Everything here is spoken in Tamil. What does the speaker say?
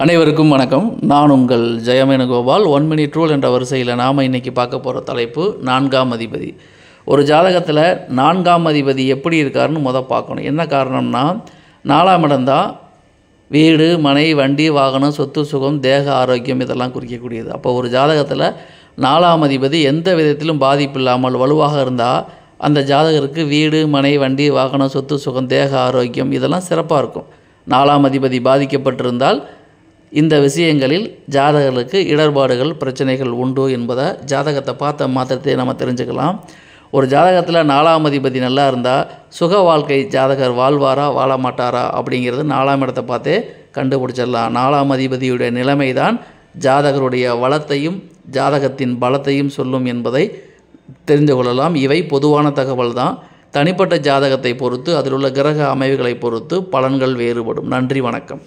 அனைவருக்கும் வணக்கம். நான் உங்கள் ஜெயமேனுகோபால். ஒன் மினிட் ரூல் என்ற வரிசையில் நாம் இன்றைக்கி பார்க்க போகிற தலைப்பு நான்காம் அதிபதி. ஒரு ஜாதகத்தில் நான்காம் அதிபதி எப்படி இருக்காருன்னு முத பார்க்கணும். என்ன காரணம்னா நாலாம் இடம்தான் வீடு மனை வண்டி வாகனம் சொத்து சுகம் தேக ஆரோக்கியம் இதெல்லாம் குறிக்கக்கூடியது. அப்போ ஒரு ஜாதகத்தில் நாலாம் அதிபதி எந்த விதத்திலும் பாதிப்பு இல்லாமல் வலுவாக இருந்தால் அந்த ஜாதகருக்கு வீடு மனை வண்டி வாகனம் சொத்து சுகம் தேக ஆரோக்கியம் இதெல்லாம் சிறப்பாக இருக்கும். நாலாம் அதிபதி பாதிக்கப்பட்டிருந்தால் இந்த விஷயங்களில் ஜாதகர்களுக்கு இடர்பாடுகள் பிரச்சனைகள் உண்டு என்பதை ஜாதகத்தை பார்த்த மாத்திரத்தை நம்ம தெரிஞ்சுக்கலாம். ஒரு ஜாதகத்தில் நாலாம் அதிபதி நல்லா இருந்தால் சுக வாழ்க்கை ஜாதகர் வாழ்வாரா வாழ மாட்டாரா அப்படிங்கிறது நாலாம் இடத்தை பார்த்தே கண்டுபிடிச்சிடலாம். நாலாம் அதிபதியுடைய நிலைமை தான் ஜாதகருடைய வளத்தையும் ஜாதகத்தின் பலத்தையும் சொல்லும் என்பதை தெரிந்து கொள்ளலாம். இவை பொதுவான தகவல் தான். தனிப்பட்ட ஜாதகத்தை பொறுத்து அதில் உள்ள கிரக அமைவுகளை பொறுத்து பலன்கள் வேறுபடும். நன்றி வணக்கம்.